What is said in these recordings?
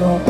주시옵소서.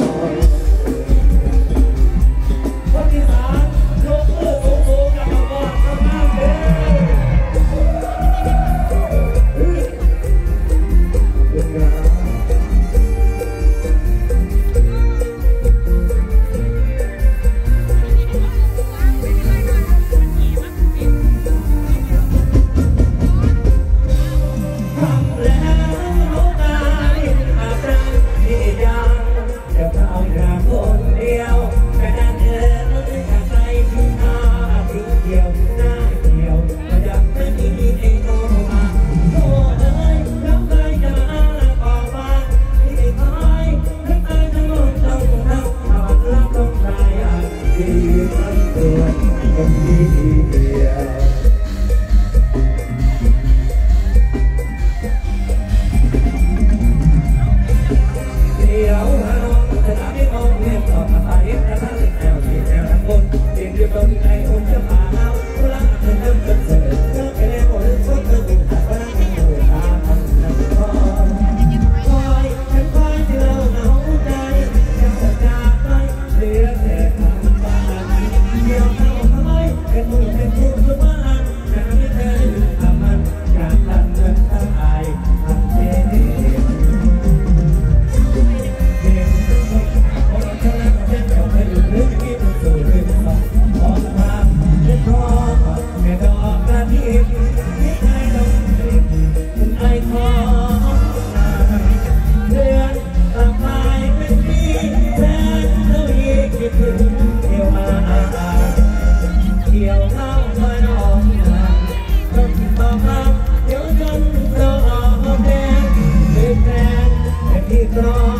yeah. he gone.